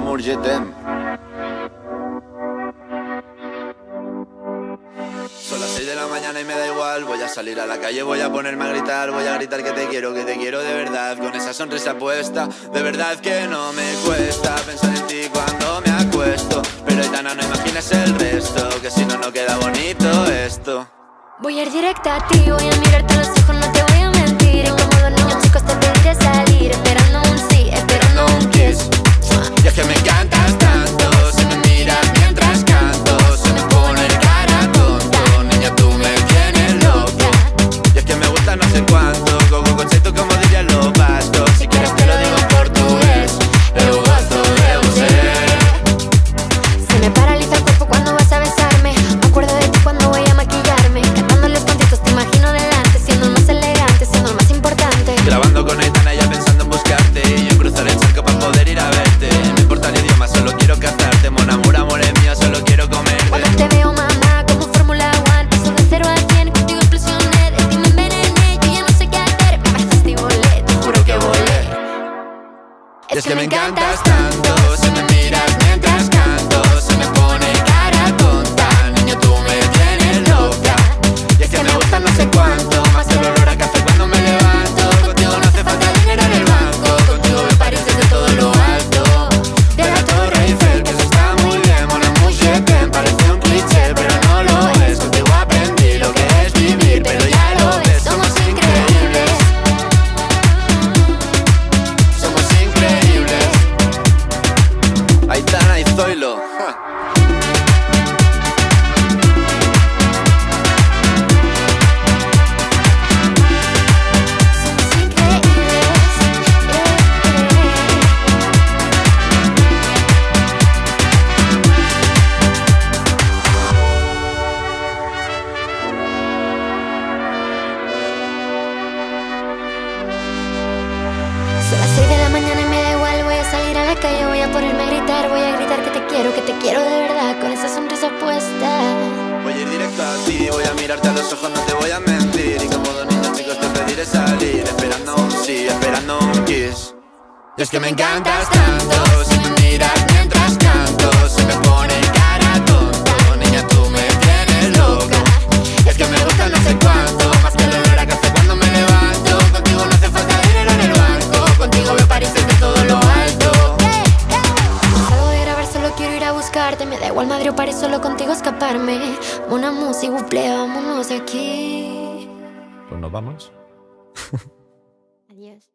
amour, je t'aime. Son las 6 de la mañana y me da igual. Voy a salir a la calle, voy a ponerme a gritar. Voy a gritar que te quiero, que te quiero de verdad. Con esa sonrisa puesta, de verdad que no me cuesta pensar en ti cuando me acuesto. Pero Aitana, no imagines el resto, que si no, no queda bonito esto. Voy a ir directa a ti, voy a mirarte a los ojos, no te voy a mentir. Es que me encantas tanto, voy a gritar, voy a gritar que te quiero, que te quiero de verdad, con esa sonrisa puesta. Voy a ir directo a ti, voy a mirarte a los ojos, no te voy a mentir. Y como dos niños chicos te pediré salir, esperando un sí, esperando un kiss. Es que me encantas tanto, si me buscarte. Me da igual Madrid o París, solo contigo escaparme. Una música, buple, vámonos de aquí. Pues nos vamos. Adiós.